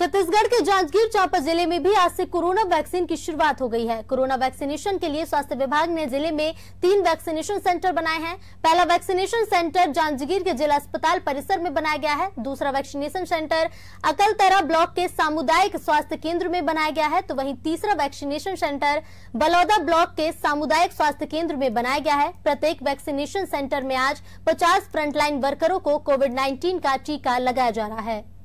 छत्तीसगढ़ के जांजगीर चांपा ज़िले में भी आज से कोरोना वैक्सीन की शुरुआत हो गई है। कोरोना वैक्सीनेशन के लिए स्वास्थ्य विभाग ने ज़िले में तीन वैक्सीनेशन सेंटर बनाए हैं। पहला वैक्सीनेशन सेंटर जांजगीर के जिला अस्पताल परिसर में बनाया गया है। दूसरा वैक्सीनेशन सेंटर अकलतरा ब्लॉक के सामुदायिक स्वास्थ्य केंद्र में बनाया गया है। तो वहीं तीसरा वैक्सीनेशन सेंटर बलौदा ब्लॉक के सामुदायिक स्वास्थ्य केंद्र में बनाया गया है। प्रत्येक वैक्सीनेशन सेंटर में आज पचास फ्रंटलाइन वर्करों को कोविड नाइन्टीन का टीका लगाया जा रहा है।